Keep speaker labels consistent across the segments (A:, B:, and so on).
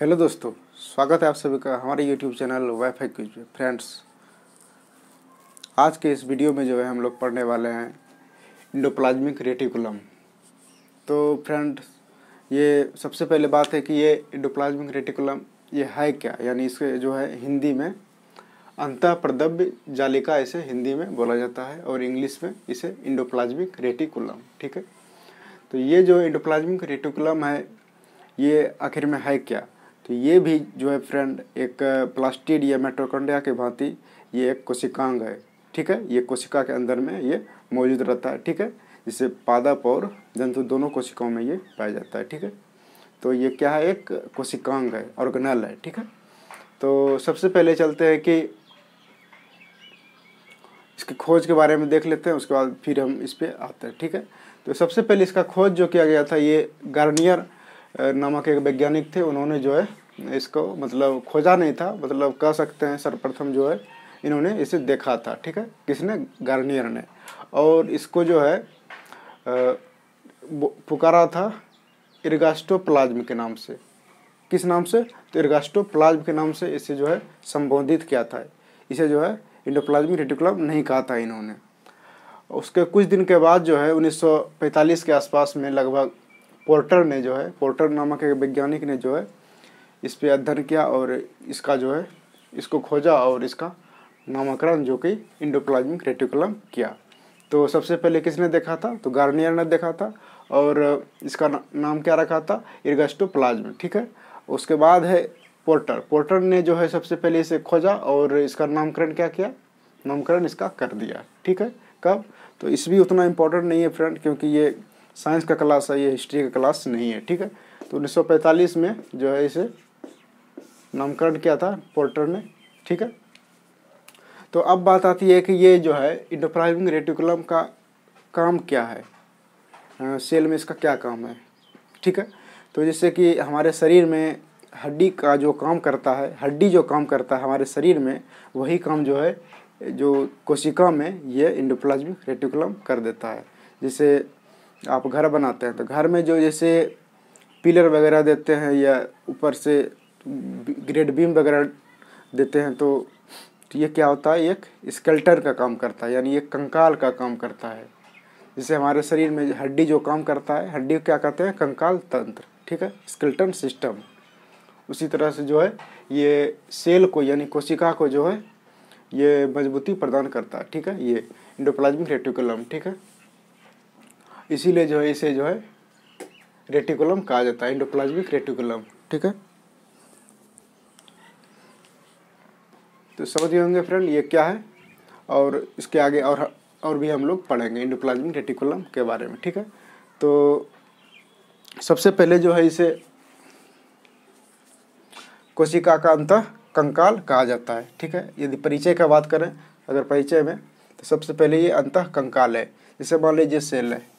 A: Hello दोस्तों, स्वागत है आप सभी का हमारे यूट्यूब चैनल वाईफाई क्विज में फ्रेंड्स आज के इस वीडियो में जो है हम लोग पढ़ने वाले हैं इंडोप्लाज्मिक रेटिकुलम तो फ्रेंड ये सबसे पहले बात है कि ये इंडोप्लाज्मिक रेटिकुलम ये है क्या? यानी इसके जो है हिंदी में अंत प्रदव्य जालिका इसे हिंदी में बोला जाता है और इंग्लिश में इसे इंडोप्लाज्मिक रेटिकुलम ठीक है? तो ये जो इंडोप्लाज्मिक रेटिकुलम है, ये आखिर में है क्या? तो ये भी जो है फ्रेंड एक प्लास्टिड या मेट्रोकंडिया के भांति ये एक कोशिकांग है, ठीक है? ये कोशिका के अंदर में ये मौजूद रहता है, ठीक है? जिसे पादप और जंतु दोनों कोशिकाओं में ये पाया जाता है, ठीक है? तो ये क्या है? एक कोशिकांग है ऑर्गेनल है, ठीक है? तो सबसे पहले चलते हैं कि इसकी खोज के बारे में देख लेते हैं, उसके बाद फिर हम इस पर आते हैं, ठीक है? तो सबसे पहले इसका खोज जो किया गया था, ये गार्नियर नामक एक वैज्ञानिक थे, उन्होंने जो है, इसको मतलब खोजा नहीं था मतलब कह सकते हैं सर्वप्रथम जो है, इन्होंने इसे देखा था, ठीक है? किसने? गार्नियर ने। और इसको जो है पुकारा था इर्गास्टो प्लाज्म के नाम से। किस नाम से? तो इर्गास्टो प्लाज्म के नाम से इसे जो है, संबोधित किया था। इसे जो है, इंडोप्लाज्मिक रेटिकुलम नहीं कहा था इन्होंने। उसके कुछ दिन के बाद जो है 1945 के आसपास में लगभग पोर्टर ने जो है, पोर्टर नामक एक वैज्ञानिक ने जो है इस पर अध्ययन किया और इसका जो है, इसको खोजा और इसका नामकरण जो कि इंडोप्लाज्मिक रेटिकुलम किया। तो सबसे पहले किसने देखा था? तो गार्नियर ने देखा था और इसका नाम क्या रखा था? इर्गस्टोप्लाज्म, ठीक है? उसके बाद है पोर्टर। पोर्टर ने जो है, सबसे पहले इसे खोजा और इसका नामकरण क्या किया? नामकरण इसका कर दिया, ठीक है? कब? तो इस भी उतना इम्पोर्टेंट नहीं है फ्रेंड, क्योंकि ये साइंस का क्लास है, ये हिस्ट्री का क्लास नहीं है, ठीक है? तो 1945 में जो है इसे नामकरण किया था पोर्टर ने, ठीक है? तो अब बात आती है कि ये जो है इंडोप्लाज्मिक रेटिकुलम का काम क्या है? सेल में इसका क्या काम है, ठीक है? तो जैसे कि हमारे शरीर में हड्डी का जो काम करता है, हड्डी जो काम करता है हमारे शरीर में, वही काम जो है, जो कोशिका में ये इंडोप्लाज्मिक रेटिकुलम कर देता है। जैसे आप घर बनाते हैं तो घर में जो जैसे पिलर वगैरह देते हैं या ऊपर से ग्रेड बीम वगैरह देते हैं तो, ये क्या होता है एक स्केल्टर का काम करता है यानी एक कंकाल का काम करता है। जैसे हमारे शरीर में हड्डी जो काम करता है हड्डी क्या कहते हैं कंकाल तंत्र ठीक है? Skeleton system. उसी तरह से जो है ये सेल को यानी कोशिका को जो है ये मजबूती प्रदान करता है ठीक है? ये इंडोप्लाज्मिक रेटिकुलम ठीक है? इसीलिए जो है इसे जो है रेटिकुलम कहा जाता है इंडोप्लाज्मिक रेटिकुलम ठीक है? तो समझ गए होंगे फ्रेंड ये क्या है? और इसके आगे और और भी हम लोग पढ़ेंगे इंडोप्लाज्मिक रेटिकुलम के बारे में, ठीक है? तो सबसे पहले जो है इसे कोशिका का अंत कंकाल कहा जाता है, ठीक है? यदि परिचय का बात करें, अगर परिचय में तो सबसे पहले ये अंत कंकाल है। जैसे मान लीजिए सेल है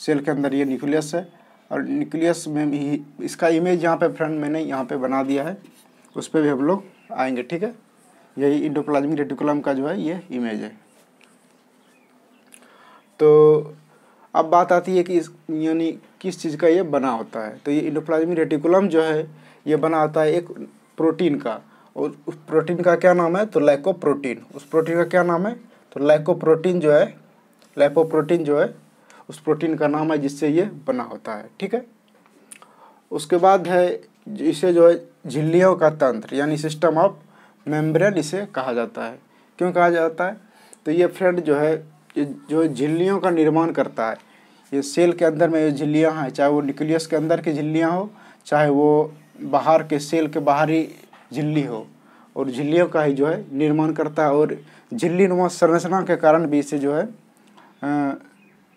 A: सेल के अंदर ये न्यूक्लियस है और न्यूक्लियस में भी इसका इमेज यहाँ पे फ्रंट मैंने यहाँ पे बना दिया है, उस पर भी हम लोग आएँगे, ठीक है? यही इंडोप्लाज्मिक रेटिकुलम का जो है ये इमेज है। तो अब बात आती है कि इस, यानी किस चीज़ का ये बना होता है। तो ये इंडोप्लाज्मिक रेटिकुलम जो है, ये बना होता है एक प्रोटीन का और उस प्रोटीन का क्या नाम है? तो लाइकोप्रोटीन उस प्रोटीन का क्या नाम है? तो लाइकोप्रोटीन जो है लाइपोप्रोटीन जो है उस प्रोटीन का नाम है जिससे ये बना होता है, ठीक है? उसके बाद है इसे जो है झिल्लियों का तंत्र, यानी सिस्टम ऑफ़ मेम्ब्रेन इसे कहा जाता है। क्यों कहा जाता है? तो ये फ्रेंड जो है जो झिल्लियों का निर्माण करता है, ये सेल के अंदर में झिल्लियाँ हैं, चाहे वो न्यूक्लियस के अंदर की झिल्लियाँ हो, चाहे वो बाहर के सेल के बाहरी झिल्ली हो, और झिल्लियों का ही जो है निर्माण करता है, और झिल्ली नुमा संरचना के कारण भी इसे जो है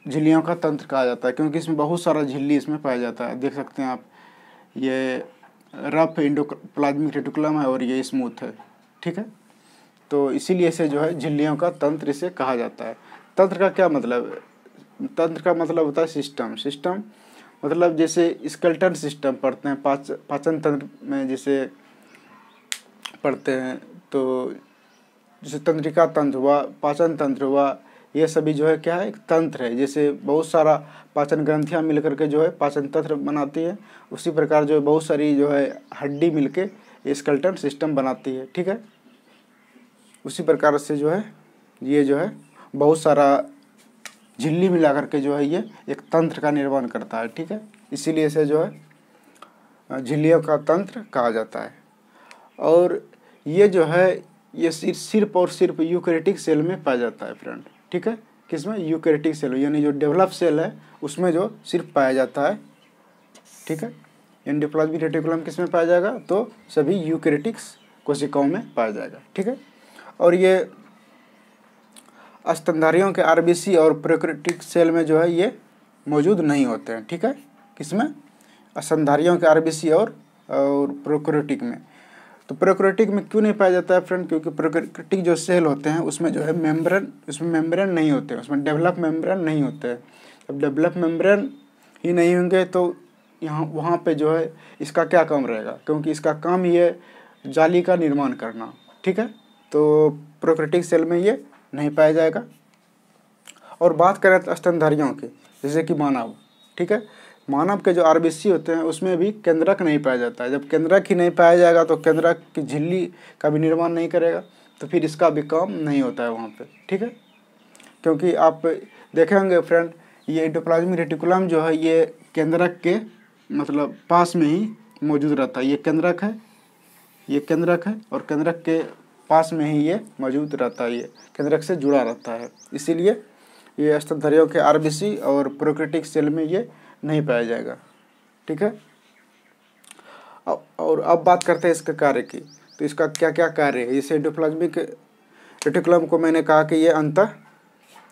A: झिल्लियों का तंत्र कहा जाता है, क्योंकि इसमें बहुत सारा झिल्ली इसमें पाया जाता है। देख सकते हैं आप, ये रफ इंडोप्लाज्मिक रेटिकुलम है और ये स्मूथ है, ठीक है? तो इसीलिए इसे जो है झिल्लियों का तंत्र इसे कहा जाता है। तंत्र का क्या मतलब? तंत्र का मतलब होता है सिस्टम सिस्टम मतलब जैसे स्कल्टन सिस्टम पढ़ते हैं, पाच, पाचन तंत्र में जैसे पढ़ते हैं तो जैसे तंत्रिका तंत्र हुआ, पाचन तंत्र हुआ ये सभी जो है क्या है, एक तंत्र है, जैसे बहुत सारा पाचन ग्रंथियाँ मिल करके जो है पाचन तंत्र बनाती है। उसी प्रकार जो है बहुत सारी जो है हड्डी मिल के स्कल्टन सिस्टम बनाती है, ठीक है? उसी प्रकार से जो है, ये जो है बहुत सारा झिल्ली मिला करके जो है ये एक तंत्र का निर्माण करता है, ठीक है? इसीलिए इसे जो है झिल्लियों का तंत्र कहा जाता है। और ये जो है, ये सिर्फ़ और सिर्फ़ यूक्रेटिक सेल में पाया जाता है फ्रेंड ठीक है? किसमें? यूक्रेटिक सेल यानी जो डेवलप सेल है, उसमें जो सिर्फ़ पाया जाता है। ठीक है? एंडोप्लाज्मिक रेटिकुलम किसमें पाया जाएगा? तो सभी यूक्रेटिक्स कोशिकाओं में पाया जाएगा। ठीक है? और ये स्तनधारियों के आरबीसी और प्रोक्रेटिक सेल में जो है, ये मौजूद नहीं होते हैं। ठीक है? किसमें? स्तनधारियों के आरबीसी और और प्रोक्रेटिक में। तो प्रोक्रेटिक में क्यों नहीं पाया जाता है फ्रेंड क्योंकि प्रोक्रेटिक जो सेल होते हैं, उसमें जो है मेम्ब्रेन उसमें मेम्ब्रेन नहीं होते, उसमें डेवलप मेम्ब्रेन नहीं होते हैं। जब डेवलप मेम्ब्रेन ही नहीं होंगे तो यहाँ, वहाँ पे जो है इसका क्या काम रहेगा? क्योंकि इसका काम ये जाली का निर्माण करना, ठीक है? तो प्रोक्रेटिक सेल में ये नहीं पाया जाएगा। और बात करें तो स्तनधारियों की, जैसे कि मानव, ठीक है? मानव के जो आरबीसी होते हैं, उसमें भी केंद्रक नहीं पाया जाता है। जब केंद्रक ही नहीं पाया जाएगा तो केंद्रक की झिल्ली का भी निर्माण नहीं करेगा तो फिर इसका भी काम नहीं होता है वहाँ पे। ठीक है? क्योंकि आप देखेंगे फ्रेंड ये इंडोप्लाज्मिक रेटिकुलम जो है, ये केंद्रक के मतलब पास में ही मौजूद रहता है। ये केंद्रक है, ये केंद्रक है, और केंद्रक के पास में ही ये मौजूद रहता है, ये केंद्रक से जुड़ा रहता है। इसीलिए ये स्तनधारियों के आरबीसी और प्रोक्रेटिक सेल में ये नहीं पाया जाएगा। ठीक है? और अब बात करते हैं इसके कार्य की। तो इसका क्या क्या कार्य है? जैसे एंडोप्लाज्मिक रेटिकुलम को मैंने कहा कि ये अंत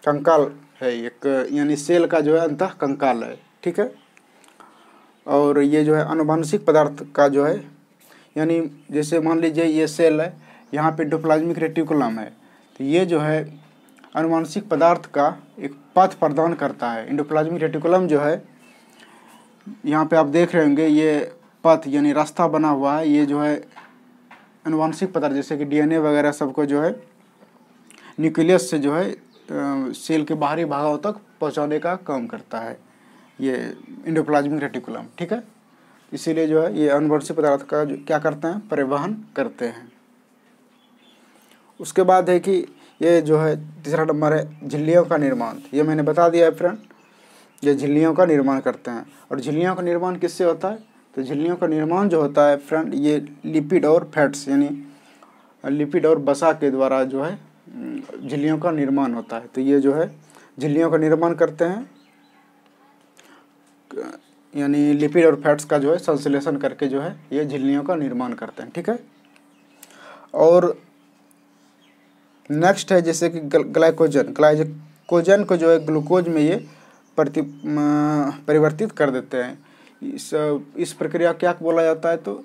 A: कंकाल है, एक, यानी सेल का जो है अंत कंकाल है। ठीक है? और ये जो है अनुवांशिक पदार्थ का जो है, यानी जैसे मान लीजिए ये सेल है, यहाँ पे डोप्लाज्मिक रेटिकुलम है। तो ये जो है अनुवांशिक पदार्थ का एक पथ प्रदान करता है। इंडोप्लाज्मिक रेटिकुलम जो है यहाँ पे आप देख रहे होंगे, ये पथ यानी रास्ता बना हुआ है। ये जो है, अनुवांशिक पदार्थ, जैसे कि डीएनए वगैरह सबको जो है, न्यूक्लियस से जो है सेल के बाहरी भागों तक पहुँचाने का काम करता है ये इंडोप्लाज्मिक रेटिकुलम, ठीक है? इसीलिए जो है, ये अनुवंशिक पदार्थ का क्या करते हैं? परिवहन करते हैं। उसके बाद है कि ये जो है, तीसरा नंबर है, झिल्लियों का निर्माण। ये मैंने बता दिया है, फ्रेंड। ये झिल्लियों का निर्माण करते हैं। और झिल्लियों का निर्माण किससे होता है? तो झिल्लियों का निर्माण जो होता है फ्रेंड ये लिपिड और फैट्स, यानी लिपिड और बसा के द्वारा जो है झिल्लियों का निर्माण होता है। तो ये जो है, झिल्लियों का निर्माण करते हैं। यानी लिपिड और फैट्स का जो है, संश्लेषण करके जो है, ये झिल्लियों का निर्माण करते हैं, ठीक है? और नेक्स्ट है जैसे कि ग्लाइकोजन। ग्लाइकोजन को जो है, ग्लूकोज में ये प्रति परिवर्तित कर देते हैं। इस इस प्रक्रिया क्या बोला जाता है तो?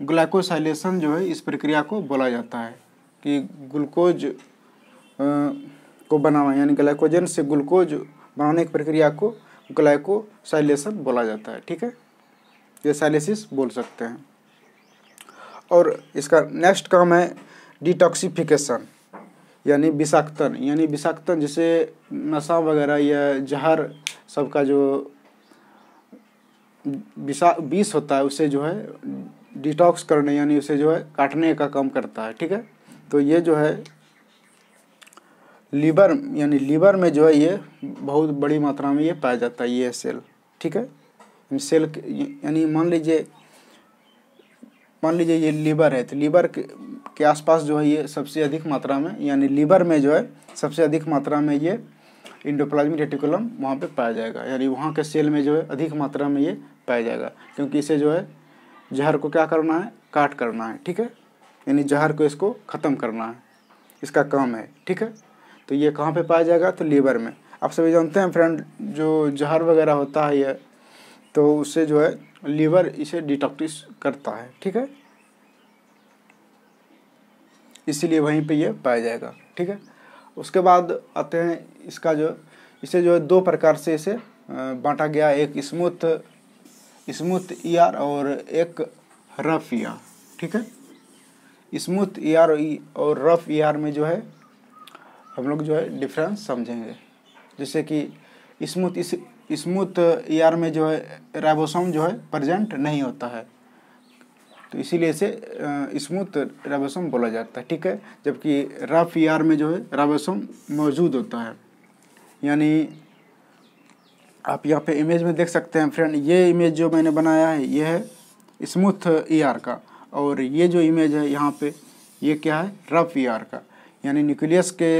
A: ग्लाइकोसाइलेशन जो है, इस प्रक्रिया को बोला जाता है कि ग्लूकोज को बनाना यानी ग्लाइकोजन से ग्लूकोज बनाने की प्रक्रिया को ग्लाइकोसाइलेशन बोला जाता है, ठीक है? ये साइलेसिस बोल सकते हैं। और इसका नेक्स्ट काम है डिटॉक्सिफिकेशन। यानी विषाक्तन यानी विषाक्तन जैसे नशा वगैरह या जहर सबका जो विषा, विष होता है, उसे जो है डिटॉक्स करने, यानी उसे जो है काटने का काम करता है, ठीक है? तो ये जो है लीवर, यानी लीवर में जो है ये बहुत बड़ी मात्रा में ये पाया जाता है, ये सेल, ठीक है? सेल यानी मान लीजिए मान लीजिए ये लीवर है तो लीवर के, आसपास जो है ये सबसे अधिक मात्रा में यानी लीवर में जो है सबसे अधिक मात्रा में ये इंडोप्लाज्मिक रेटिकुलम वहाँ पे पाया जाएगा। यानी वहाँ के सेल में जो है अधिक मात्रा में ये पाया जाएगा। क्योंकि इसे जो है जहर को क्या करना है? काट करना है ठीक है? यानी जहर को इसको ख़त्म करना है। इसका काम है ठीक है? तो ये कहाँ पे पाया जाएगा? तो लीवर में। आप सभी जानते हैं फ्रेंड जो जहर वगैरह होता है ये तो उससे जो है लीवर इसे डिटॉक्टिस करता है ठीक है? इसीलिए वहीं पे ये पाया जाएगा, ठीक है? उसके बाद आते हैं इसका जो, इसे जो है दो प्रकार से इसे बांटा गया, एक स्मूथ स्मूथ ईआर और एक रफ ईआर, ठीक है? स्मूथ ईआर और रफ ईआर में जो है, हम लोग जो है डिफरेंस समझेंगे। जैसे कि स्मूथ इस, स्मूथ ईआर में जो है, राइबोसोम जो है प्रेजेंट नहीं होता है। तो इसीलिए इसे स्मूथ राइबोसोम बोला जाता है, ठीक है? जबकि रफ ईआर में जो है राइबोसोम मौजूद होता है। यानी, आप यहाँ पे इमेज में देख सकते हैं फ्रेंड ये इमेज जो मैंने बनाया है, ये है स्मूथ ईआर का। और ये जो इमेज है यहाँ पे, ये क्या है? रफ ईआर का। यानी न्यूक्लियस के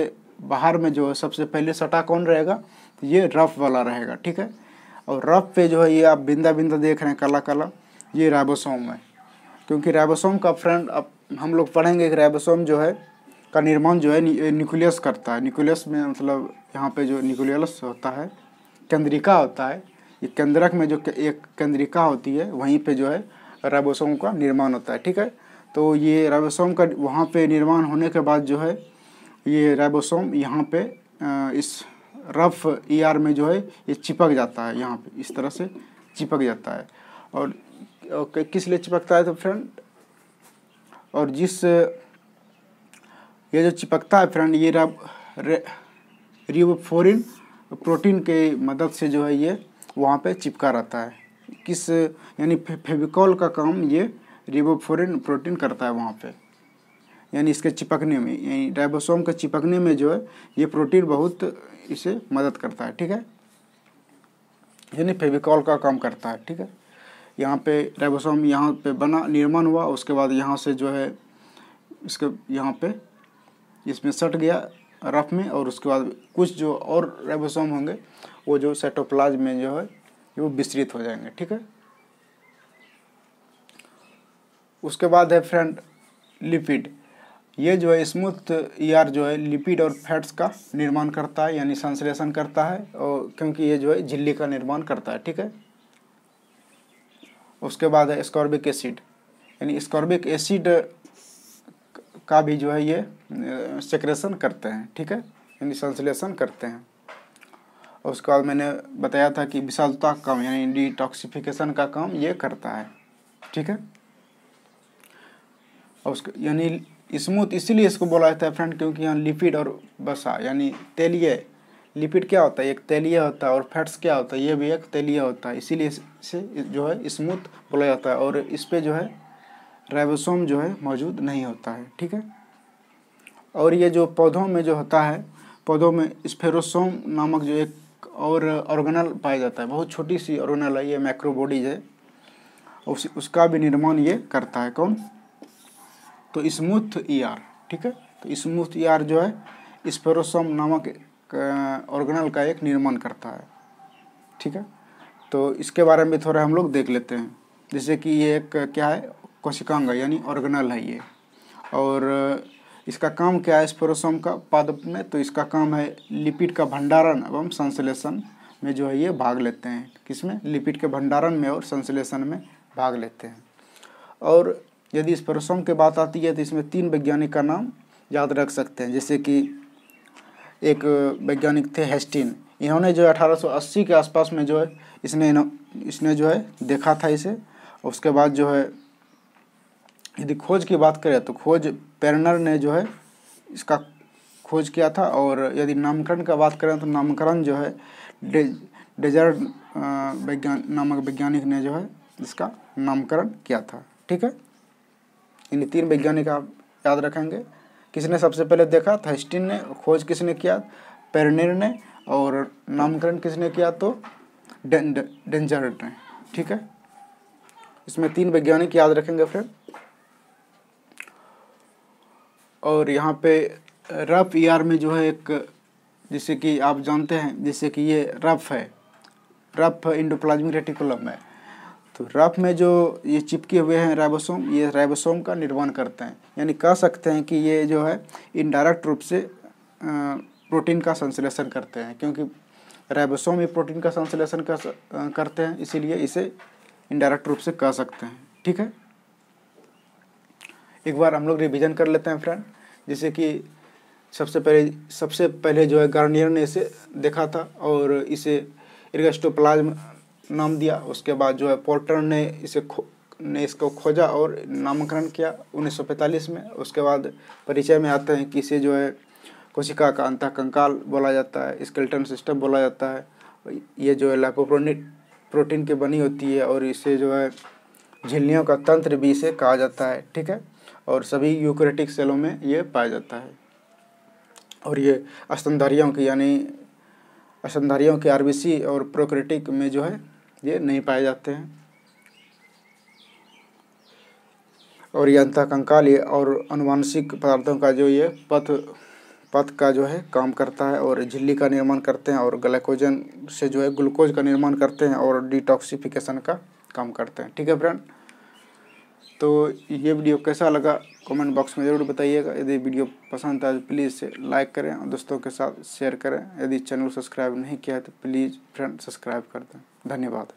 A: बाहर में जो है, सबसे पहले सटा कौन रहेगा? तो ये रफ वाला रहेगा, ठीक है? और रफ पे जो है, ये आप बिंदा बिंदा देख रहे हैं काला काला ये राइबोसोम है। क्योंकि राइबोसोम का फ्रेंड अब हम लोग पढ़ेंगे कि राइबोसोम जो है, का निर्माण जो है न्यूक्लियस करता है। न्यूक्लियस में मतलब यहाँ पे जो न्यूक्लियस होता है, केंद्रिका होता है, ये केंद्रक में जो एक केंद्रिका होती है, वहीं पे जो है राइबोसोम का निर्माण होता है, ठीक है? तो ये राइबोसोम का वहाँ पे निर्माण होने के बाद जो है, ये राइबोसोम यहाँ पे इस रफ ई e में जो है, ये चिपक जाता है, यहाँ पे, इस तरह से चिपक जाता है। और किस लिए चिपकता है तो फ्रेंड और जिस, ये जो चिपकता है फ्रेंड ये रब रिबोफोरिन प्रोटीन के मदद से जो है ये वहाँ पे चिपका रहता है। किस, यानी फेविकॉल का काम ये रिबोफोरिन प्रोटीन करता है वहाँ पे। यानी इसके चिपकने में, यानी राइबोसोम के चिपकने में जो है, ये प्रोटीन बहुत इसे मदद करता है, ठीक है? यानी फेविकॉल का काम करता है, ठीक है? यहाँ पे राइबोसोम यहाँ पे बना, निर्माण हुआ, उसके बाद यहाँ से जो है, इसके, यहाँ पे इसमें सट गया रफ में, और उसके बाद कुछ जो और राइबोसोम होंगे, वो जो सेटोप्लाज में जो है, वो विस्तृत हो जाएँगे, ठीक है? उसके बाद है फ्रेंड लिपिड ये जो है, स्मूथ ईआर जो है लिपिड और फैट्स का निर्माण करता है, यानी संश्लेषण करता है, और क्योंकि ये जो है, झिल्ली का निर्माण करता है, ठीक है? उसके बाद है स्कॉर्बिक एसिड यानी स्कॉर्बिक एसिड का भी जो है ये सेक्रेशन करते हैं, ठीक है? यानी संश्लेषण करते हैं। और उसके बाद मैंने बताया था कि विशालता काम, यानी डिटॉक्सिफिकेशन का काम ये करता है, ठीक है? और उसके, यानी स्मूथ इसीलिए इसको बोला जाता है फ्रेंड क्योंकि यहाँ लिपिड और बसा, यानी तेलीय लिपिड क्या होता है? एक तेलीय होता है और फैट्स क्या होता है? ये भी एक तेलीय होता है। इसीलिए इसे जो है स्मूथ बोला जाता है और इस पर जो है राइबोसोम जो है मौजूद नहीं होता है। ठीक है? और ये जो पौधों में जो होता है, पौधों में स्फेरोसोम नामक जो एक और ऑर्गेनल पाया जाता है। बहुत छोटी सी ऑर्गेनल है, ये मैक्रोबॉडीज है। उस, उसका भी निर्माण ये करता है। कौन? तो स्मूथ ईआर। ठीक है? तो स्मूथ ईआर जो है स्पेरोसोम नामक ऑर्गेनल का एक निर्माण करता है। ठीक है? तो इसके बारे में थोड़ा हम लोग देख लेते हैं। जैसे कि ये एक, क्या है? कोशिकांग, यानी ऑर्गेनल है ये। और इसका काम क्या है स्पेरोसोम का पादप में? तो इसका काम है लिपिड का भंडारण एवं संश्लेषण में जो है ये भाग लेते हैं। किसमें? लिपिड के भंडारण में और संश्लेषण में भाग लेते हैं। और यदि इस परसोम की बात आती है तो इसमें तीन वैज्ञानिक का नाम याद रख सकते हैं। जैसे कि एक वैज्ञानिक थे हेस्टिन। इन्होंने जो है 1880 के आसपास में जो है इसने इसने जो है देखा था इसे। उसके बाद जो है यदि खोज की बात करें तो खोज पेरनर ने जो है इसका खोज किया था। और यदि नामकरण का बात करें तो नामकरण जो है डे, डेजर्ट वैज्ञान नामक वैज्ञानिक ने जो है इसका नामकरण किया था। ठीक है? इन तीन वैज्ञानिक आप याद रखेंगे। किसने सबसे पहले देखा? था हिस्टिन ने। खोज किसने किया? पेरनेर ने। और नामकरण किसने किया तो? डेंजर ने। ठीक है? इसमें तीन वैज्ञानिक याद रखेंगे फ्रेंड और यहाँ पे रफ ईआर में जो है एक, जैसे कि आप जानते हैं, जैसे कि ये रफ है। रफ इंडोप्लाज्मिक रेटिकुलम है। तो रफ में जो ये चिपके हुए हैं राइबोसोम, ये राइबोसोम का निर्माण करते हैं। यानी कह सकते हैं कि ये जो है इनडायरेक्ट रूप से प्रोटीन का संश्लेषण करते हैं, क्योंकि राइबोसोम ये प्रोटीन का संश्लेषण कर करते हैं, इसीलिए इसे इनडायरेक्ट रूप से कह सकते हैं। ठीक है? एक बार हम लोग रिविजन कर लेते हैं फ्रेंड जैसे कि सबसे पहले सबसे पहले जो है गार्नियर ने इसे देखा था, और इसे इर्गस्टोप्लाज्म नाम दिया, उसके बाद जो है पोर्टर ने इसे खो, ने इसको खोजा और नामकरण किया 1945 में। उसके बाद परिचय में आते हैं कि इसे जो है कोशिका का अंत कंकाल बोला जाता है, स्केल्टन सिस्टम बोला जाता है। ये जो है लाइपोप्रोनिट प्रोटीन की बनी होती है और इसे जो है झिल्लियों का तंत्र भी इसे कहा जाता है, ठीक है? और सभी यूक्रेटिक सेलों में ये पाया जाता है। और ये स्तनधारियों की, यानी स्तनधारियों के आरबीसी और प्रोक्रेटिक में जो है ये नहीं पाए जाते हैं। और ये अंतःकंकाल, ये और अनुवांशिक पदार्थों का जो ये पथ पथ का जो है काम करता है और झिल्ली का निर्माण करते हैं और ग्लाइकोजन से जो है ग्लूकोज का निर्माण करते हैं और डिटॉक्सिफिकेशन का काम करते हैं। ठीक है फ्रेंड? तो ये वीडियो कैसा लगा? कमेंट बॉक्स में ज़रूर बताइएगा। यदि वीडियो पसंद आए तो प्लीज़ लाइक करें और दोस्तों के साथ शेयर करें। यदि चैनल सब्सक्राइब नहीं किया है तो प्लीज़ फ्रेंड, सब्सक्राइब कर दें। धन्यवाद।